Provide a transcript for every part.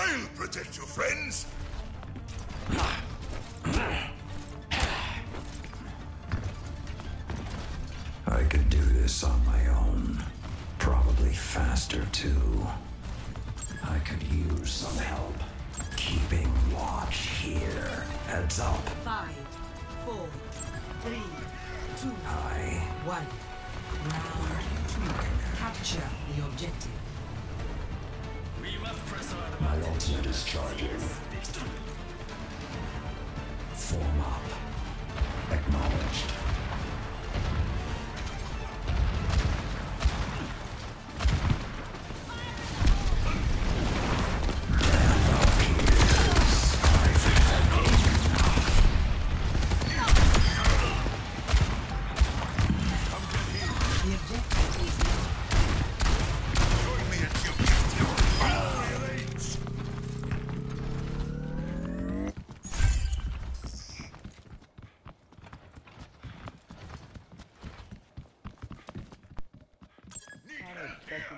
I'll protect your friends. I could do this on my own. Probably faster, too. I could use some help. Keeping watch here. Heads up. Five, four, three, two, I. one. Round two. Capture the objective. My ultimate is charging.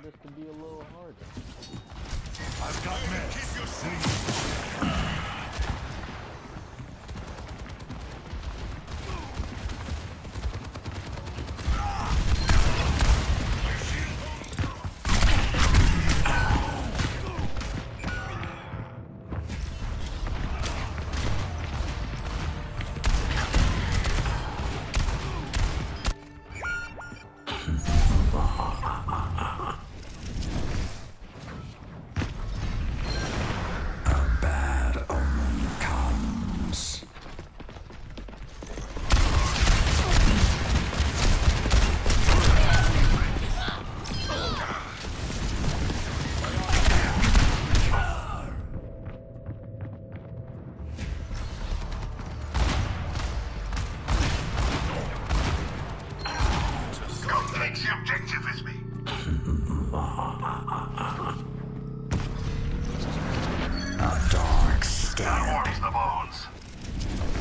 I expected this to be a little harder. I've got men. Keep your city. The objective with me. A dark stamp. Warms the bones.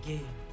The game.